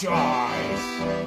choice.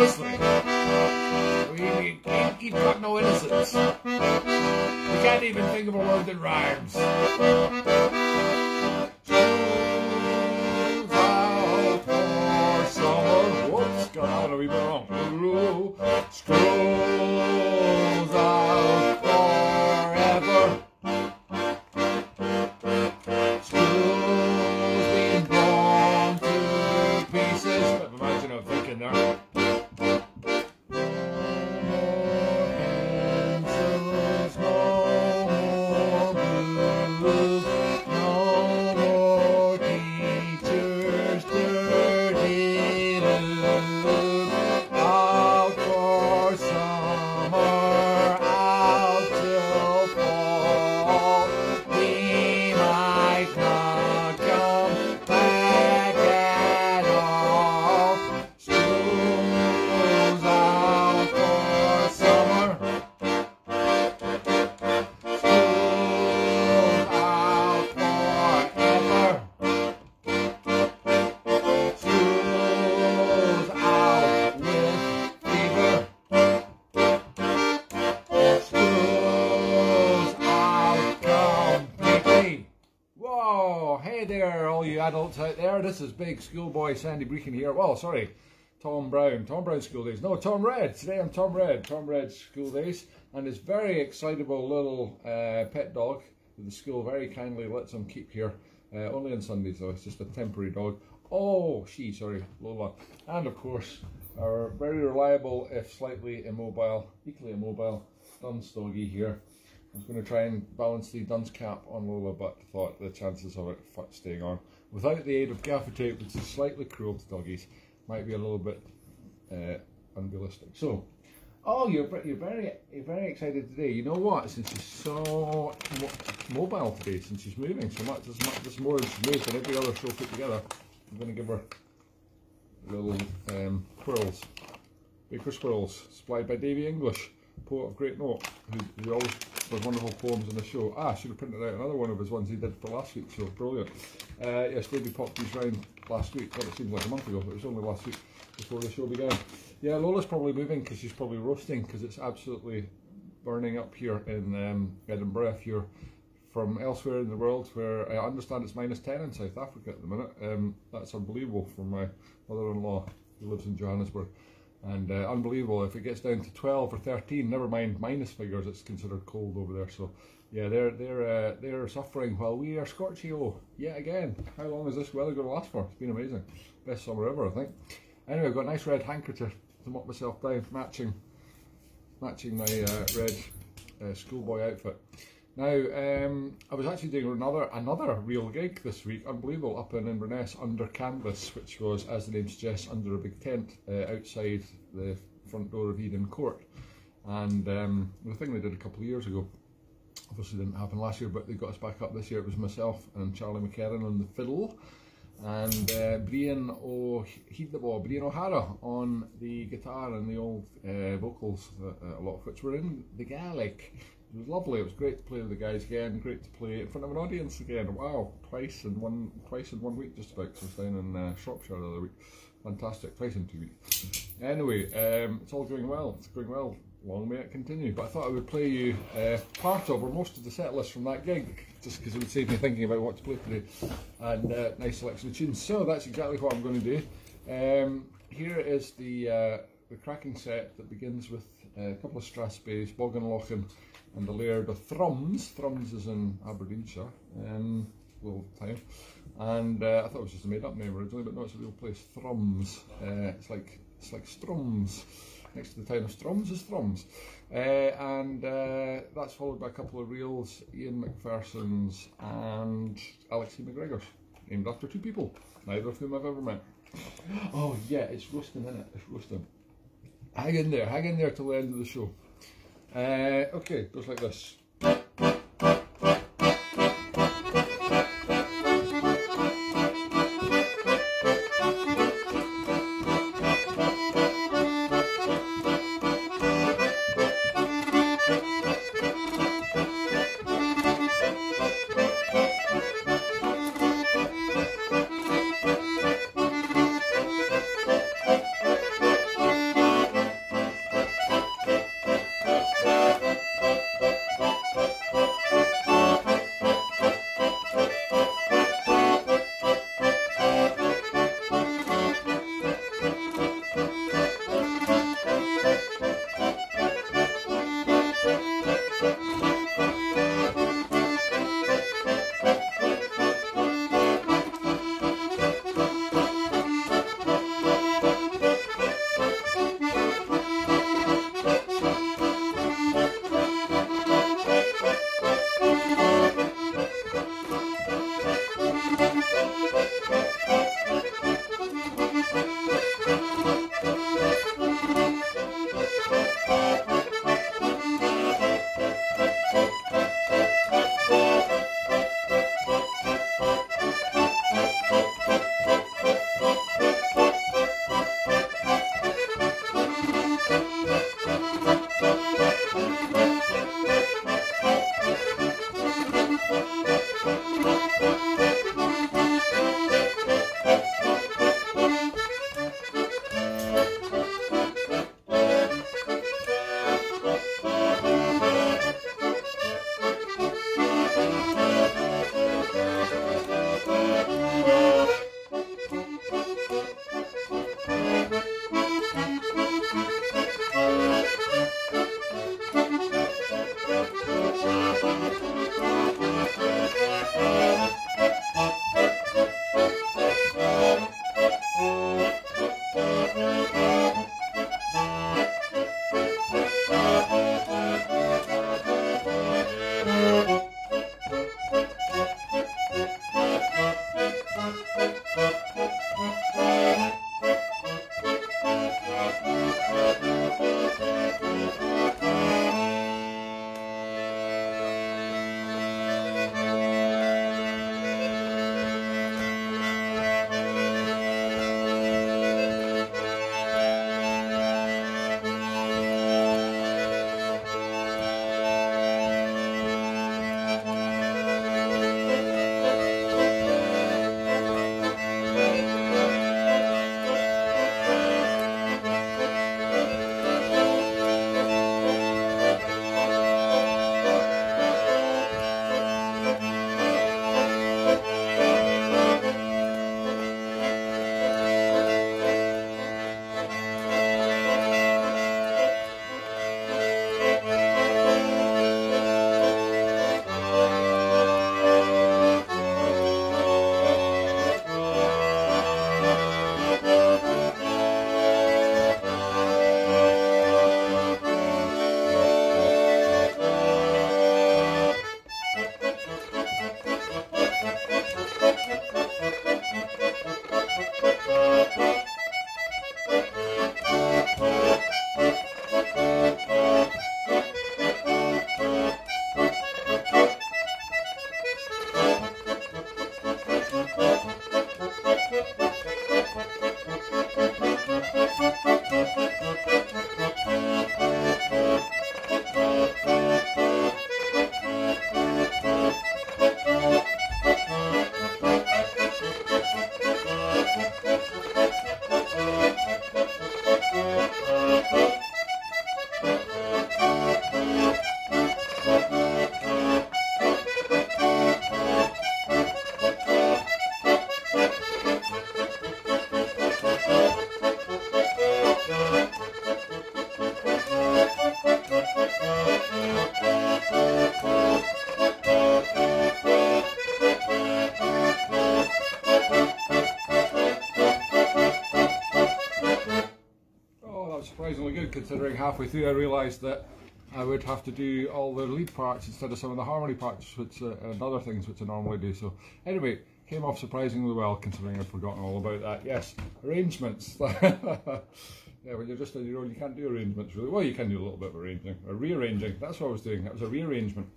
Obviously. We ain't, ain't got no innocence. We can't even think of a word that rhymes. Schoolboy Sandy Brechin here. Well, sorry, Tom Brown. Tom Brown School Days. No, Tom Red. Today I'm Tom Red. Tom Red School Days. And this very excitable little uh, pet dog that the school very kindly lets him keep here. Uh, only on Sundays though, it's just a temporary dog. Oh, she, sorry, Lola. And of course, our very reliable, if slightly immobile, equally immobile, Dunce doggy here. I was going to try and balance the dunce cap on Lola, but thought the chances of it staying on without the aid of gaffer tape, which is slightly cruel to doggies, might be a little bit uh, unrealistic. So, oh, you're you're very you're very excited today. You know what? Since she's so mo- mobile today, since she's moving so much, this, much, this more than moved than every other show put together. I'm going to give her little um, squirrels, Baker Squirrels, supplied by Davy English, poet of great note, who, who always does wonderful poems on the show. Ah, I should have printed out another one of his ones he did for last week's show. Brilliant. Uh, yes, Davy popped these round last week. Well, it seems like a month ago, but it was only last week before the show began. Yeah, Lola's probably moving because she's probably roasting because it's absolutely burning up here in um, Edinburgh. If you're from elsewhere in the world, where I understand it's minus 10 in South Africa at the minute, um, that's unbelievable for my mother-in-law who lives in Johannesburg. And uh, unbelievable if it gets down to 12 or 13, never mind minus figures, it's considered cold over there. So, yeah, they're they're uh, they're suffering while we are scorchy oh yet again. How long is this weather going to last for? It's been amazing, best summer ever, I think. Anyway, I've got a nice red handkerchief to mop myself down, matching matching my uh, red uh, schoolboy outfit. Now, um, I was actually doing another another real gig this week, unbelievable, up in Inverness under canvas, which was, as the name suggests, under a big tent uh, outside the front door of Eden Court. And um, the thing they did a couple of years ago, obviously didn't happen last year, but they got us back up this year. It was myself and Charlie McKerran on the fiddle, and uh, Brian O. Brian O'Hara on the guitar and the old uh, vocals, uh, a lot of which were in the Gaelic. It was lovely. It was great to play with the guys again. Great to play in front of an audience again. Wow, twice in one twice in one week, just about. 'cause I was down in uh, Shropshire the other week Fantastic, Tyson TV. Anyway, um, it's all going well. It's going well. Long may it continue. But I thought I would play you uh, part of or most of the set list from that gig, just because it would save me thinking about what to play today. And uh, nice selection of tunes. So that's exactly what I'm going to do. Um, here is the uh, the cracking set that begins with a couple of Strathspeys, Lochin, and the Laird of Thrums. Thrums is in Aberdeenshire. Um, little town. And uh, I thought it was just a made up name originally, but no, it's a real place. Thrums. Uh, it's like it's like Strums. Next to the town of Strums is Thrums. Uh, and uh, that's followed by a couple of reels, Ian McPherson's and Alexei McGregor's, named after two people, neither of whom I've ever met. Oh yeah, it's roasting in it, it's roasting. Hang in there, hang in there till the end of the show. Uh, okay, goes like this. Halfway through I realised that I would have to do all the lead parts instead of some of the harmony parts which uh, and other things which I normally do. So anyway, came off surprisingly well considering I'd forgotten all about that. Yes, arrangements. Yeah, when you're just on your own, you can't do arrangements really. Well, you can do a little bit of arranging, or rearranging. That's what I was doing. That was a rearrangement.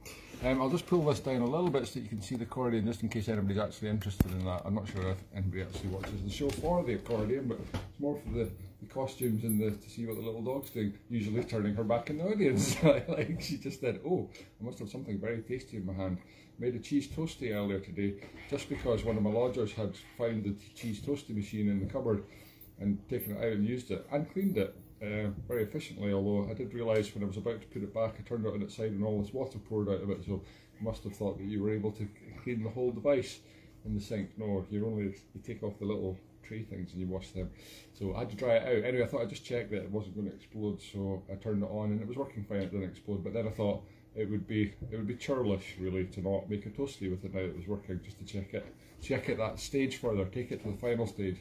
Um, I'll just pull this down a little bit so that you can see the accordion, just in case anybody's actually interested in that. I'm not sure if anybody actually watches the show for the accordion, but it's more for the, the costumes and the, to see what the little dog's doing. Usually turning her back in the audience. like she just said, oh, I must have something very tasty in my hand. Made a cheese toasty earlier today, just because one of my lodgers had found the cheese toasty machine in the cupboard and taken it out and used it and cleaned it uh, very efficiently. Although I did realise when I was about to put it back, I turned it on its side and all this water poured out of it. So must have thought that you were able to clean the whole device in the sink. No, you're only you take off the little things and you wash them. So I had to dry it out. Anyway, I thought I'd just check that it wasn't going to explode, so I turned it on and it was working fine. It didn't explode, but then I thought it would be it would be churlish really to not make a toasty with it now it was working just to check it check it that stage further take it to the final stage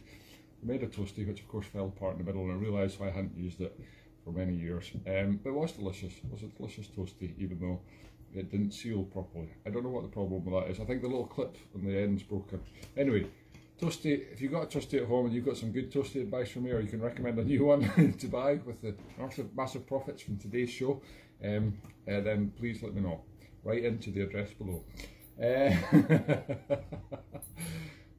made a toasty, which of course fell apart in the middle, and I realised why I hadn't used it for many years. Um, but it was delicious. It was a delicious toasty, even though it didn't seal properly. I don't know what the problem with that is. I think the little clip on the end's broken. Anyway, toasty, if you've got a toasty at home and you've got some good toasty advice from me, or you can recommend a new one to buy with the massive, massive profits from today's show, um, uh, then please let me know. Right into the address below. Uh,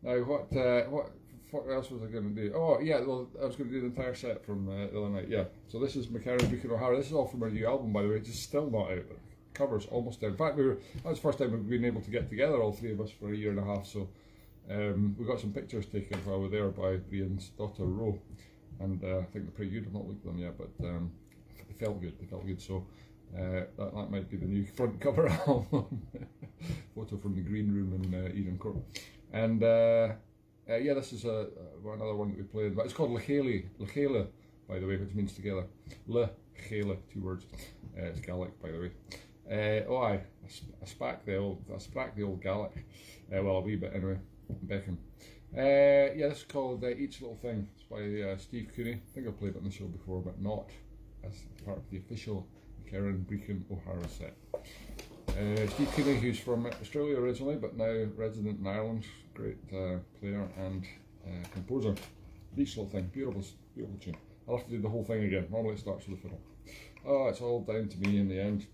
now, what, uh, what what else was I going to do? Oh, yeah, well, I was going to do the entire set from uh, the other night. Yeah, so this is McKerran Brechin O'Hara. This is all from our new album, by the way. It's still not out. The cover's almost out. In fact, we were, that was the first time we've been able to get together, all three of us, for a year and a half. So um, we got some pictures taken while we were there by Brian's daughter, Ro. And uh, I think they're pretty good. I've not looked at them yet, but um, they felt good. They felt good. So uh, that, that might be the new front cover album. Photo from the green room in uh, Eden Court. And uh, uh, yeah, this is a, uh, another one that we played, but it's called Le Chèile, Lechele, by the way, which means together. Le Chèile, two words. Uh, it's Gaelic, by the way. Uh, oh, I, I spack the old, I sprack the old Gaelic. Uh, well, a wee bit anyway. Beckham. Uh, yeah, this is called uh, Each Little Thing. It's by uh, Steve Cooney. I think I've played it on the show before, but not as part of the official Karen Brechin O'Hara set. Uh, Steve Cooney, who's from Australia originally, but now resident in Ireland, great uh, player and uh, composer. Each little thing, beautiful, beautiful tune. I'll have to do the whole thing again. Normally it starts with the fiddle. Oh, it's all down to me in the end.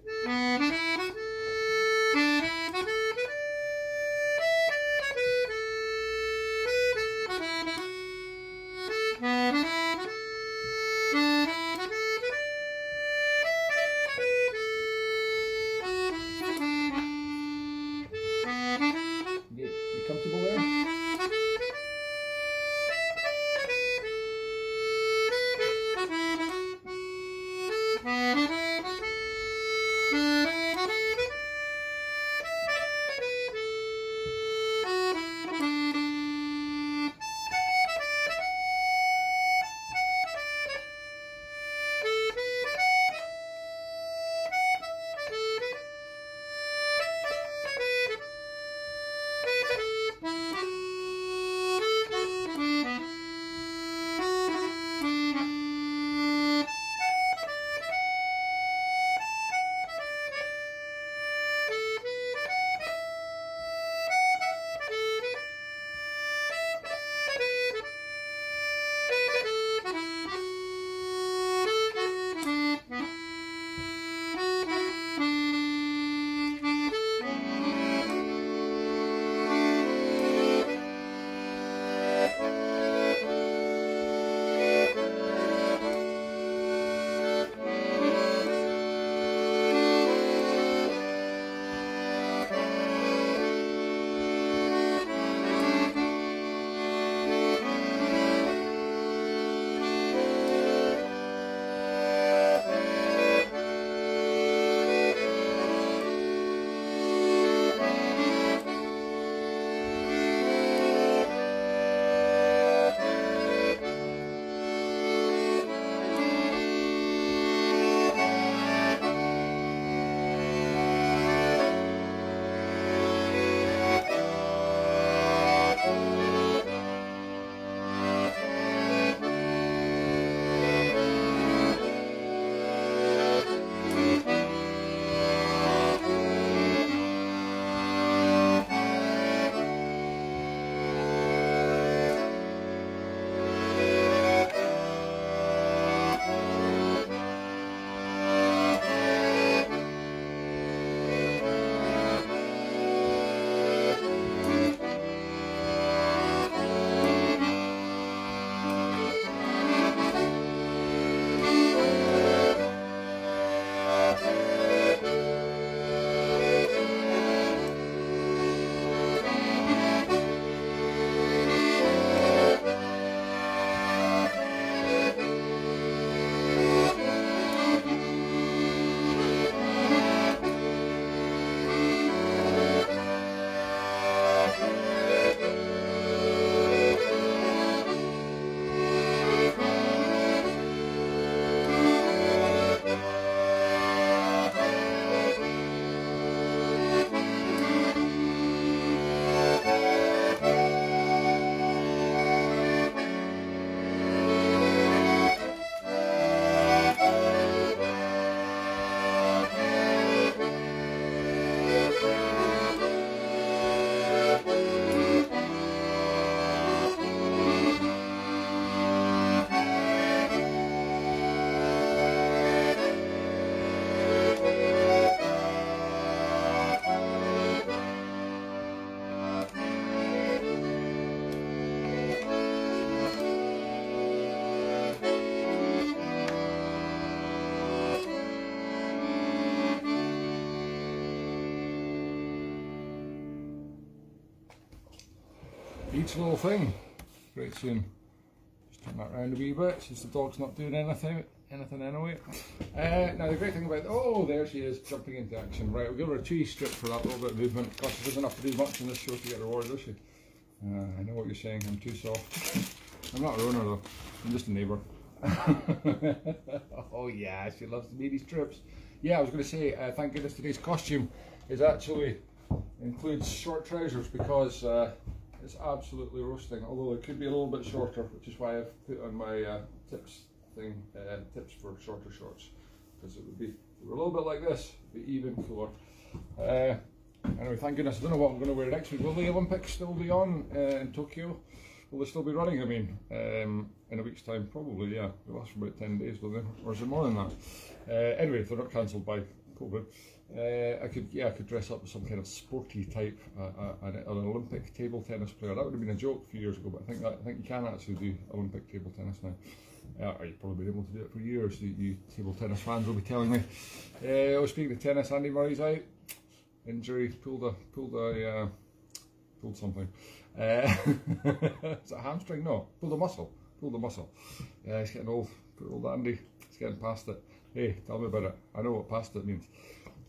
Little thing. Great soon. Just turn that around a wee bit since the dog's not doing anything anything anyway. Uh, now the great thing about oh there she is jumping into action. Right, we'll give her a cheese strip for that little bit of movement. Gosh, she doesn't have to do much in this show to get reward, does she? Uh, I know what you're saying, I'm too soft. I'm not a owner though, I'm just a neighbour. oh yeah, she loves to the baby strips. Yeah, I was going to say, uh, thank goodness today's costume is actually includes short trousers because uh, it's absolutely roasting. Although it could be a little bit shorter, which is why I've put on my uh, tips thing, uh, tips for shorter shorts, because it would be a little bit like this, be even cooler. Uh, anyway, thank goodness. I don't know what I'm going to wear next week. Will the Olympics still be on uh, in Tokyo? Will they still be running? I mean, um, in a week's time, probably. Yeah, it lasts for about ten days, don't they? Or is it more than that? Uh, anyway, if they're not cancelled by COVID. Uh, I could, yeah, I could dress up as some kind of sporty type, uh, uh, an, Olympic table tennis player. That would have been a joke a few years ago, but I think that, I think you can actually do Olympic table tennis now. Uh, you've probably been able to do it for years. You, you table tennis fans will be telling me. Uh, oh, speaking of tennis, Andy Murray's out. Injury, pulled a, pulled a, uh, pulled something. Uh, is it a hamstring? No, pulled a muscle. Pulled a muscle. Yeah, he's getting old. Poor old Andy. He's getting past it. Hey, tell me about it. I know what past it means.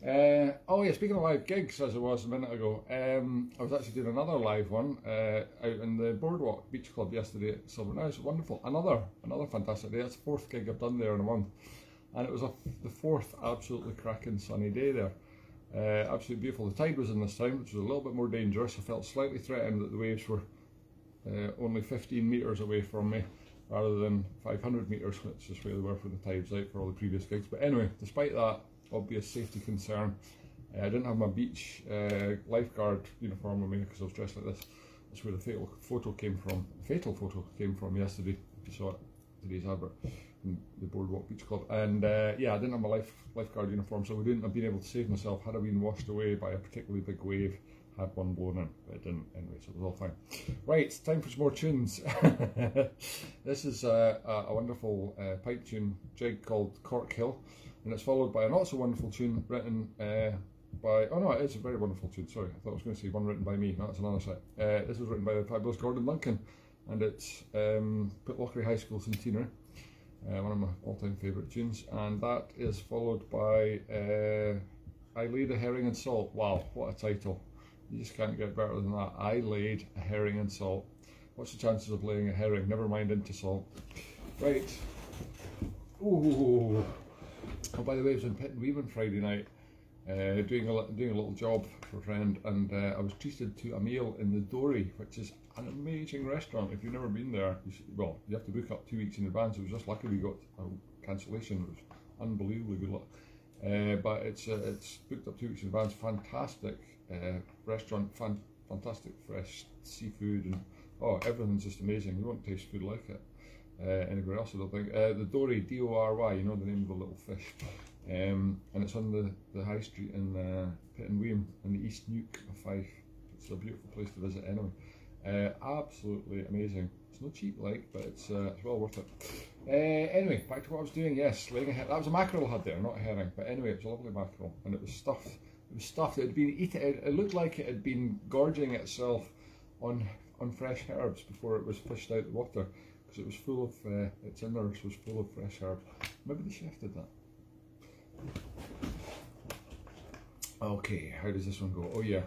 Uh, oh yeah, speaking of live gigs, as it was a minute ago, um, I was actually doing another live one uh, out in the Boardwalk Beach Club yesterday at Silver It's Wonderful, another another fantastic day. That's the fourth gig I've done there in a month, and it was a, the fourth absolutely cracking sunny day there. Uh, absolutely beautiful. The tide was in this time, which was a little bit more dangerous. I felt slightly threatened that the waves were uh, only 15 metres away from me rather than 500 metres, which is where they were for the tides out for all the previous gigs. But anyway, despite that, obvious safety concern. Uh, I didn't have my beach uh, lifeguard uniform on me because I was dressed like this. That's where the fatal photo came from. The fatal photo came from yesterday. If you saw it, today's advert the Boardwalk Beach Club. And uh, yeah, I didn't have my life lifeguard uniform, so we didn't have been able to save myself. Had I been washed away by a particularly big wave, had one blown in, but it didn't anyway, so it was all fine. Right, time for some more tunes. this is a, a wonderful uh, pipe tune jig called Cork Hill and it's followed by a not so wonderful tune written uh, by, oh no, it's a very wonderful tune, sorry, I thought I was going to say one written by me, that's another set. Uh, this was written by the fabulous Gordon Duncan, and it's um, Pitlochry High School Centenary, uh, one of my all-time favourite tunes, and that is followed by uh, I Laid a Herring and Salt. Wow, what a title. You just can't get better than that. I Laid a Herring and Salt. What's the chances of laying a herring? Never mind into salt. Right. Ooh. Oh, by the way, I was in Pittenweem Friday night, uh, doing a doing a little job for a friend, and uh, I was treated to a meal in the Dory, which is an amazing restaurant. If you've never been there, you should, well, you have to book up two weeks in advance. It was just lucky we got a cancellation. It was unbelievably good luck. Uh, but it's uh, it's booked up two weeks in advance. Fantastic uh, restaurant, fan, fantastic fresh seafood, and oh, everything's just amazing. You won't taste food like it uh, anywhere else, I don't think. Uh, the Dory, D-O-R-Y, you know the name of the little fish. Um, and it's on the, the high street in uh, Pittenweem in the East Neuk of Fife. It's a beautiful place to visit anyway. Uh, absolutely amazing. It's not cheap like, but it's, uh, it's well worth it. Uh, anyway, back to what I was doing. Yes, That was a mackerel I had there, not a herring. But anyway, it was a lovely mackerel, and it was stuffed. It was stuffed. It had been eaten. It, it looked like it had been gorging itself on on fresh herbs before it was fished out of the water because it was full of, uh, its innards was full of fresh herbs. Maybe the chef did that. Okay, how does this one go? Oh yeah,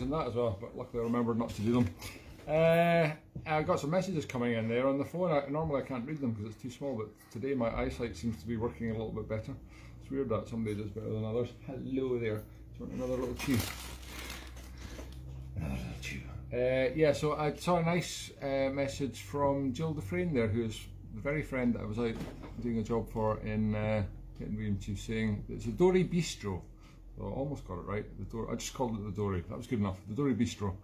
In that as well, but luckily I remembered not to do them. Uh, I got some messages coming in there on the phone. I, normally I can't read them because it's too small, but today my eyesight seems to be working a little bit better. It's weird that somebody does better than others. Hello there. Do another little chew? Another little chew. Uh, yeah, so I saw a nice uh, message from Jill Dufresne there, who is the very friend that I was out doing a job for in uh, Pittenweem. Saying it's a Dory Bistro. I almost got it right. The door. I just called it the Dory. That was good enough. The Dory Bistro.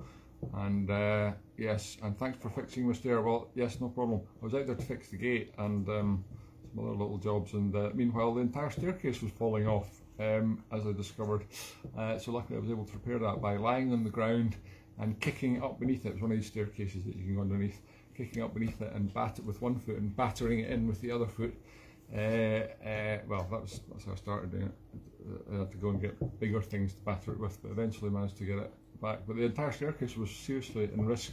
And uh, yes, and thanks for fixing my stair. Well, yes, no problem. I was out there to fix the gate and um, some other little jobs, and uh, meanwhile the entire staircase was falling off, um, as I discovered. Uh, so luckily I was able to repair that by lying on the ground and kicking up beneath it. It's one of these staircases that you can go underneath, kicking up beneath it and bat it with one foot and battering it in with the other foot. Uh, uh, well, that was, that's how I started doing it. I had to go and get bigger things to batter it with, but eventually managed to get it back. But the entire staircase was seriously in risk,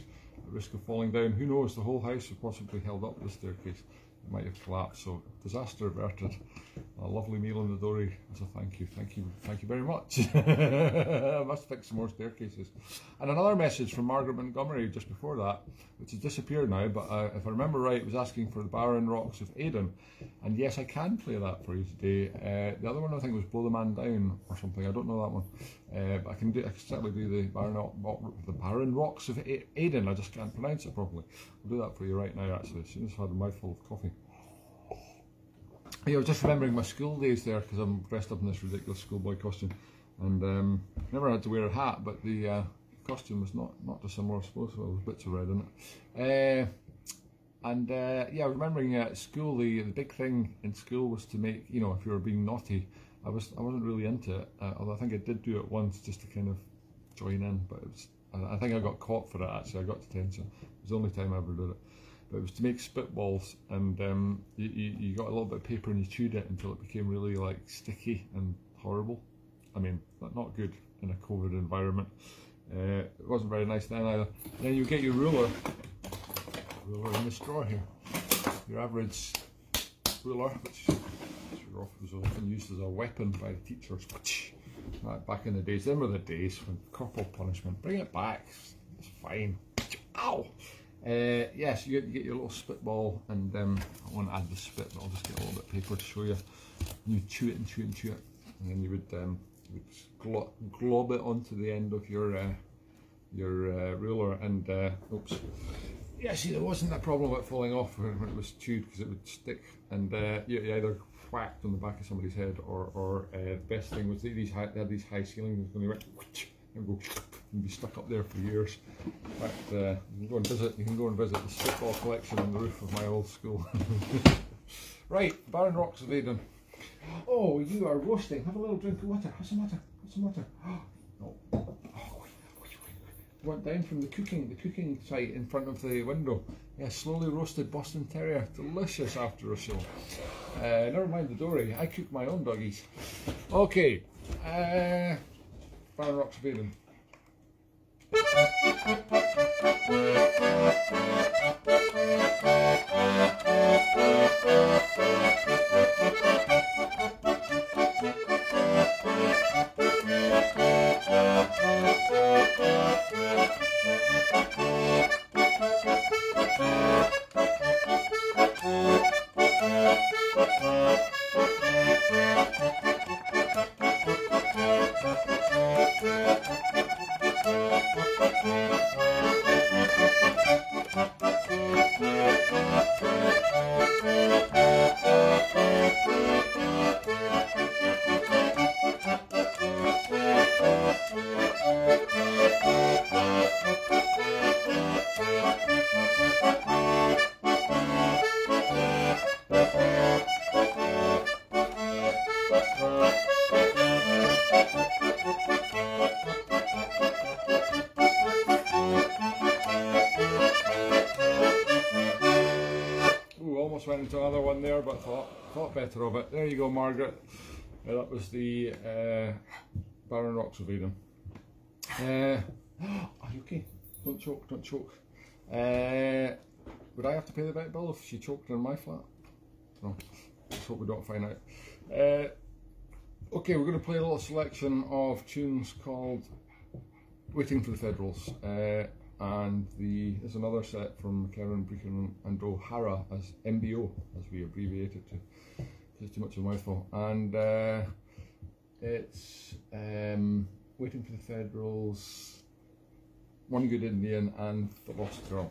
risk of falling down. Who knows? The whole house was possibly held up the staircase. It might have collapsed. So disaster averted. A lovely meal in the dory a thank you. Thank you, thank you very much. I must fix some more staircases. And another message from Margaret Montgomery just before that, which has disappeared now. But uh, if I remember right, it was asking for the Barren Rocks of Aden. And yes, I can play that for you today. Uh, the other one I think was Blow the Man Down or something. I don't know that one. Uh, but I can do. I can certainly do the Barren, the Barren Rocks of Aden. I just can't pronounce it properly. I'll do that for you right now. Actually, as soon as I've had a mouthful of coffee. Yeah, I was just remembering my school days there because I'm dressed up in this ridiculous schoolboy costume, and um, never had to wear a hat, but the uh, costume was not not dissimilar, I suppose. Well, there was bits of red in it. Uh, and uh, yeah, remembering at school, the the big thing in school was to make you know if you were being naughty. I was I wasn't really into it, uh, although I think I did do it once just to kind of join in, but it was I think I got caught for it actually. I got detention. It was the only time I ever did it but it was to make spitballs and um, you, you, you, got a little bit of paper and you chewed it until it became really like sticky and horrible. I mean, not good in a COVID environment. Uh, it wasn't very nice then either. Then you get your ruler, ruler in the straw here, your average ruler, which was often used as a weapon by the teachers. Back in the days, them were the days when corporal punishment. Bring it back, it's fine. Ow! Uh, yes, you get, you get, your little spitball, and um, I won't add the spit, but I'll just get a little bit of paper to show you. You chew it and chew it and chew it, and then you would, um, you would glob, glob it onto the end of your uh, your uh, ruler, and uh, oops. Yeah, see, there wasn't that problem about falling off when, it was chewed because it would stick, and uh, you, you, either whacked on the back of somebody's head, or, or uh, the best thing was these high, they had these high ceilings, and they went and go and be stuck up there for years. But uh, you can go and visit. You can go and visit the football collection on the roof of my old school. right, Barren Rocks of Aden. Oh, you are roasting. Have a little drink of water. What's the matter? What's the matter? Oh, went down from the cooking, the cooking site in front of the window. Yeah, slowly roasted Boston Terrier, delicious after a show. Uh, never mind the dory, I cook my own doggies. Okay, uh, Barren Rocks of Aden. Went another one there, but thought thought better of it. There you go, Margaret. Uh, that was the uh, Barren Rocks of Eden. Uh, are you okay? Don't choke, don't choke. Uh, would I have to pay the vet bill if she choked in my flat? No, let's hope we don't find out. Uh, okay, we're going to play a little selection of tunes called Waiting for the Federals. And the there's another set from McKerran Brechin and O'Hara as MBO, as we abbreviate it to. It's too much of a mouthful. And uh, it's um, Waiting for the Federals, One Good Indian, and The Lost Girl.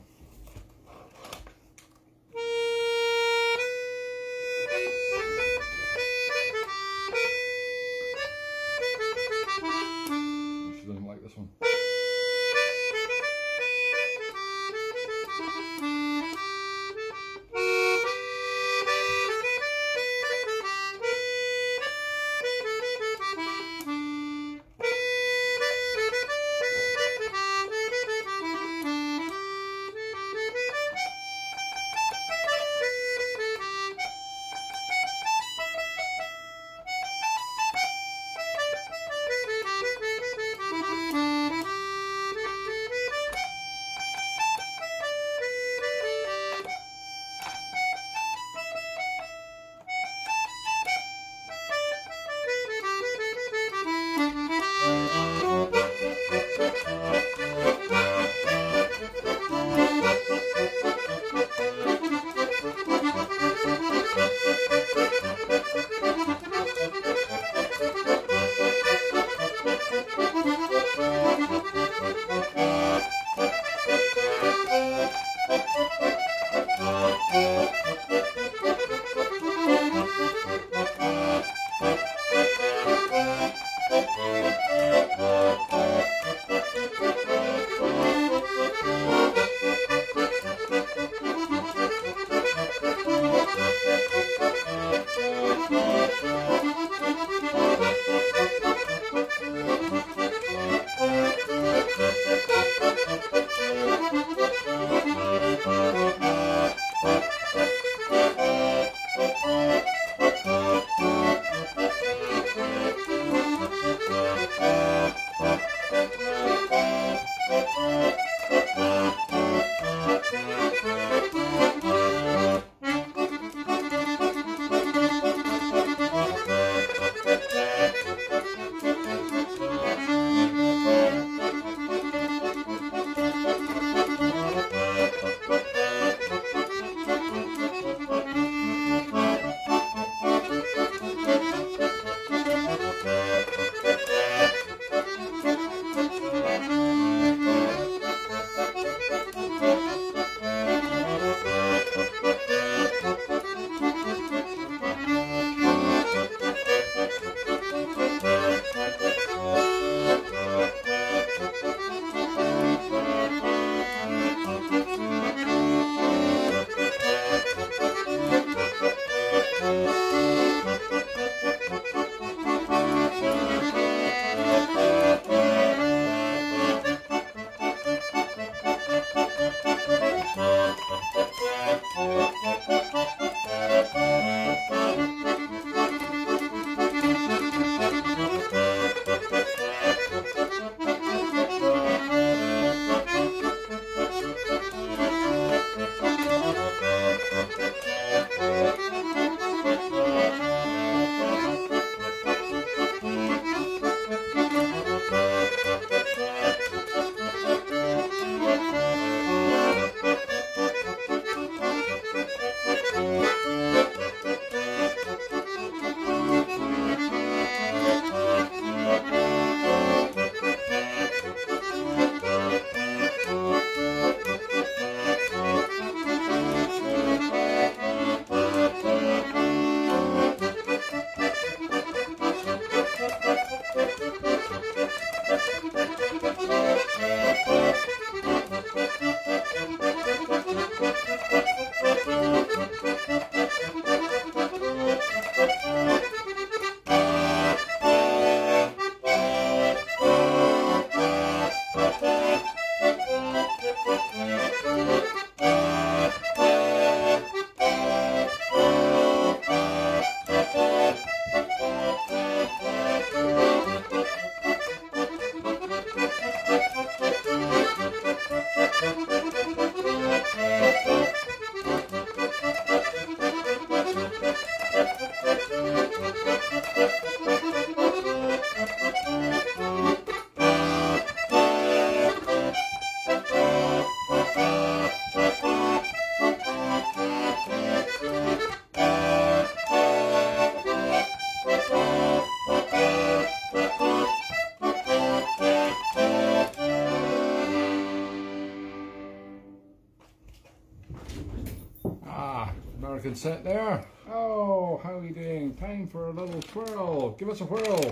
Set there. Oh, how are you doing? Time for a little twirl. Give us a whirl.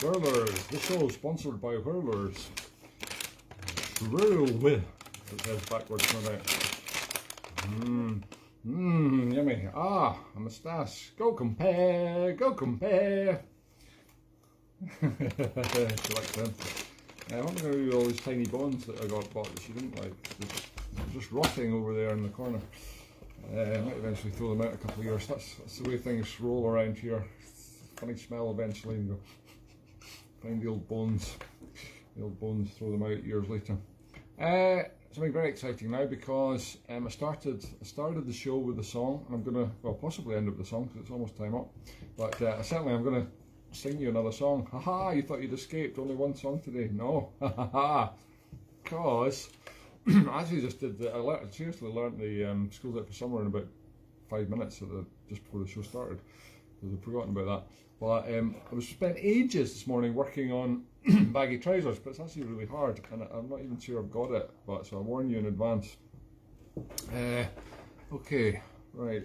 Whirlers. This show is sponsored by Whirlers. Swirl with. It says backwards, no doubt. Mmm. Mmm, yummy. Ah, a moustache. Go compare, go compare. she likes them. Yeah, I wonder how all these tiny bones that I got bought that she didn't like. Just rotting over there in the corner. Might eventually throw them out a couple of years. That's, that's the way things roll around here. Funny smell eventually and go find the old bones. The old bones, throw them out years later. Uh, something very exciting now because um, I started I started the show with a song and I'm gonna well possibly end up with the song because it's almost time up. But uh, certainly I'm gonna sing you another song. Haha, you thought you'd escaped only one song today? No, Ha ha haha, because I actually just did. The, I learned, seriously learned the um, Schools Out for Summer in about five minutes the, just before the show started I'd forgotten about that. But um, I was spent ages this morning working on baggy trousers, but it's actually really hard, and I'm not even sure I've got it. But so I warn you in advance. Uh, okay, right.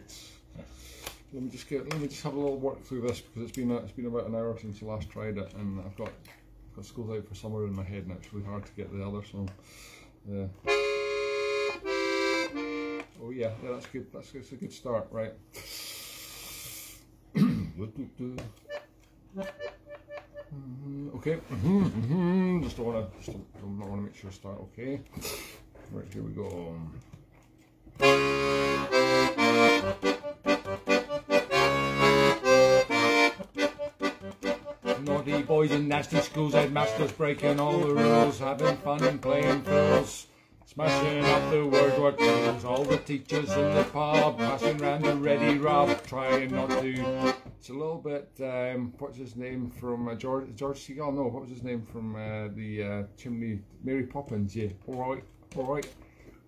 Let me just get. Let me just have a little work through this because it's been a, it's been about an hour since I last tried it, and I've got I've got schools out for summer in my head, and it's really hard to get the other song. Yeah. Oh yeah, yeah, that's good. That's, that's a good start, right? okay. just don't want to. Just don't, want to make sure I start. Okay. Right here we go. Boys in nasty schools, headmasters breaking all the rules, having fun and playing fools. Smashing up the word what tools, all the teachers in the pub, passing round the ready rub, trying not to. It's a little bit, um, what's his name from uh, George, George Segal? No, what was his name from uh, the uh, chimney, Mary Poppins, yeah, alright, alright.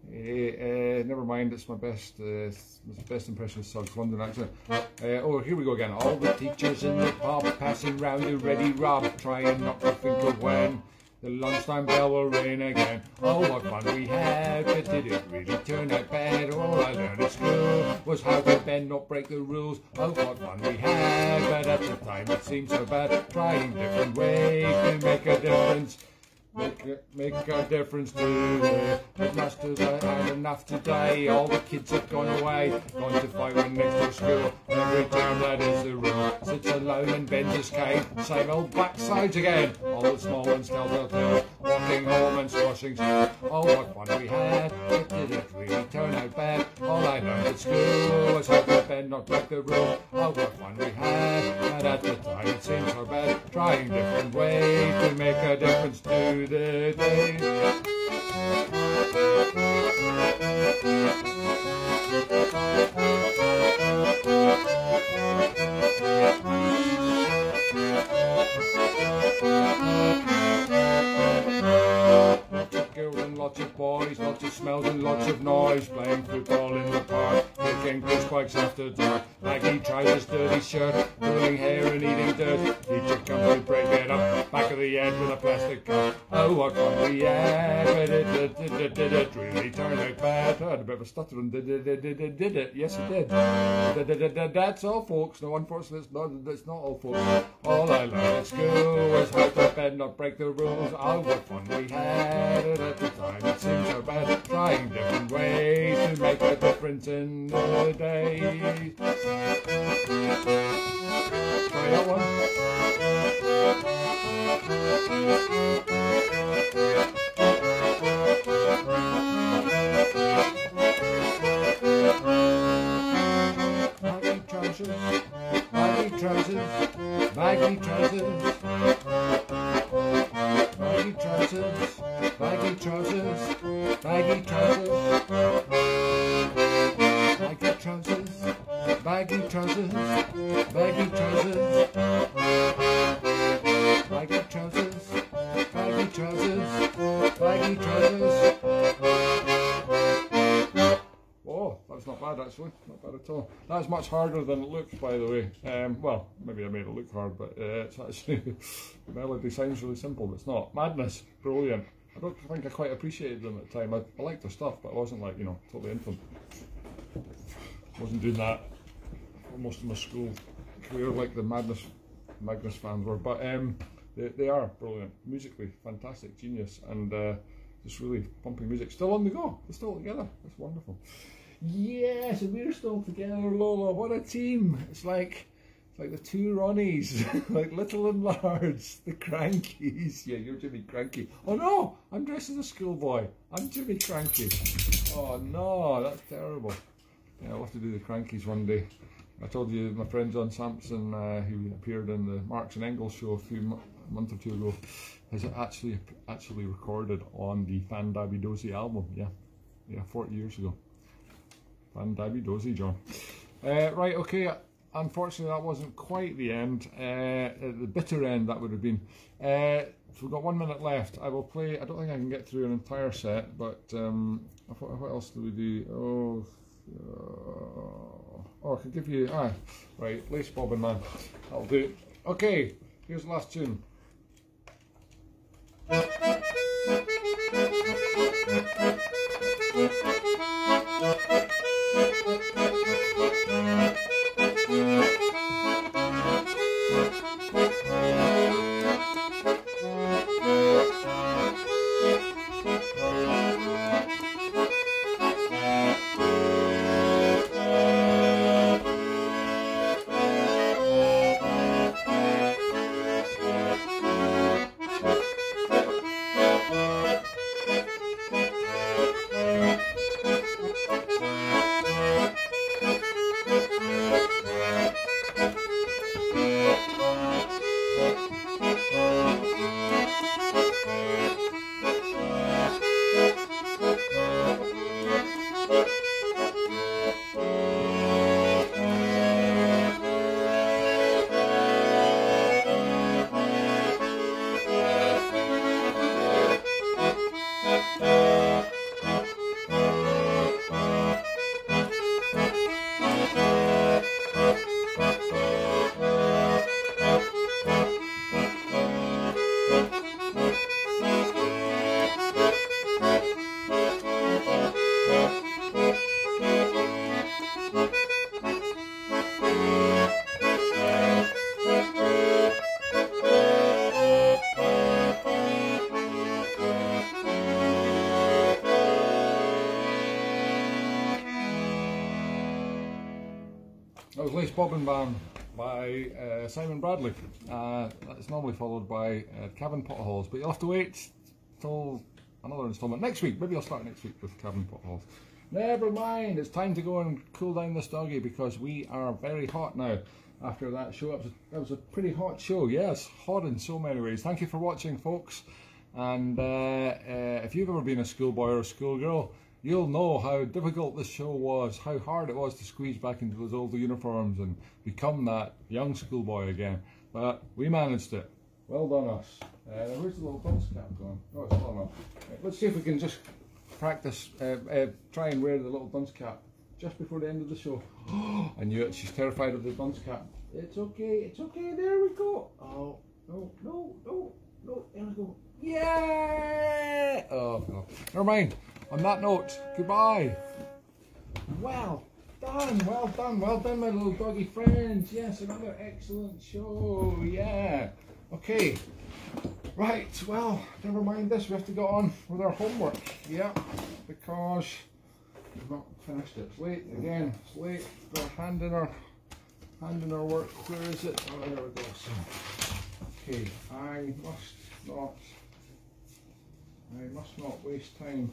Uh, never mind, it's my best uh, best impression of Suggs London accent. Uh, oh, here we go again. All the teachers in the pub passing round the ready rub, trying not to think of when the lunchtime bell will ring again. Oh, what fun we had, but did it really turn out bad? All I learned at school was how to bend, not break the rules. Oh, what fun we had, but at the time it seemed so bad. Trying different ways to make a difference. Make a, make a difference today. Headmasters, I had enough today. All the kids have gone away, gone to fight when next to school. Every time that is the rule. Sits alone and bends his cane. Same old backsides again. All the small ones tell their tale. Walking home and squashing snow. Oh, what fun we had. It didn't really turn out bad. All I learned at school was how to bend, not break the rule. Oh, what one we had. And at the time it seemed so bad. Trying different ways to make a difference to the day. Girls and lots of boys, lots of smells and lots of noise, playing football in the park, kicking push bikes after dark. Tries his dirty shirt, pulling hair and eating dirt. Teacher comes to break it up, back of the head with a plastic cup. Oh, what fun we had, but it, it, it, really bad. I had a bit of a stutter and did it, did it, did it, did. Yes, it did. Did, did, did, did. That's all, folks. No, unfortunately, it's not, it's not all, folks. All I learned at school was how to bend, not break the rules. Oh, what fun we had at the time. It seemed so bad, trying different ways to make a difference in the day. Try that one. Trousers, baggy trousers, baggy trousers. Baggy trousers, baggy trousers, baggy trousers. Baggy trousers, baggy trousers, baggy trousers. Baggy trousers, baggy trousers, baggy trousers. That's not bad actually, not bad at all. That's much harder than it looks, by the way. Um, well, maybe I made it look hard, but uh, it's actually the melody sounds really simple, but it's not. Madness, brilliant. I don't think I quite appreciated them at the time. I, I liked their stuff, but I wasn't like you know totally into them. wasn't doing that for most of my school career like the Madness Magnus fans were. But um, they, they are brilliant, musically fantastic, genius, and uh, just really pumping music. Still on the go, they're still together. It's wonderful. Yes, we're still together, Lola. What a team! It's like it's like the two Ronnies, like little and large, the Krankies. Yeah, you're Jimmy Krankie. Oh no, I'm dressed as a schoolboy. I'm Jimmy Krankie. Oh no, that's terrible. Yeah, I'll have to do the Krankies one day. I told you my friend John Sampson, uh, who appeared in the Marx and Engels show a few a month or two ago, has actually actually recorded on the Fan Dabby Dozy album. Yeah, yeah, 40 years ago. Fan Dabby Dozy, John. Uh, right, okay. Unfortunately, that wasn't quite the end. Uh, the bitter end that would have been. Uh, so we've got one minute left. I will play. I don't think I can get through an entire set, but um, what, what else do we do? Oh. Uh, oh, I can give you. Ah, right, lace bobbin man. I'll do. It. Okay, here's the last tune. That Bobbin Band by uh, Simon Bradley. Uh, that's normally followed by uh, Cabin Potholes, but you'll have to wait till another instalment next week. Maybe I'll start next week with Cabin Potholes. Never mind, it's time to go and cool down this doggy because we are very hot now after that show. That was, a, that was a pretty hot show. Yes, hot in so many ways. Thank you for watching, folks. And uh, uh, if you've ever been a schoolboy or a schoolgirl, you'll know how difficult this show was, how hard it was to squeeze back into those old uniforms and become that young schoolboy again. But we managed it. Well done us. Uh, where's the little dunce cap gone? Oh, it's off. Right, let's see if we can just practice, uh, uh, try and wear the little dunce cap just before the end of the show. I knew it, she's terrified of the dunce cap. It's okay, it's okay, there we go. Oh, no, no, no, no, there we go. Yeah! Oh, no. Never mind. On that note, goodbye. Well done, well done, well done, my little doggy friends. Yes, another excellent show. Yeah. Okay. Right, well, never mind this. We have to go on with our homework. Yeah, because we've not finished it. It's late again. It's late. Got a hand in our hand in our work. Where is it? Oh, there we go. So, okay, I must not. I must not waste time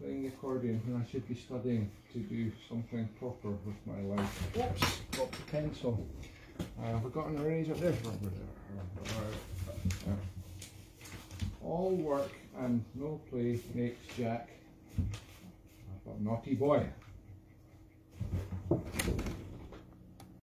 playing the accordion when I should be studying to do something proper with my life. Oops, got the pencil. Uh, I've forgotten the razor. There's rubber there. All work and no play makes Jack a naughty boy.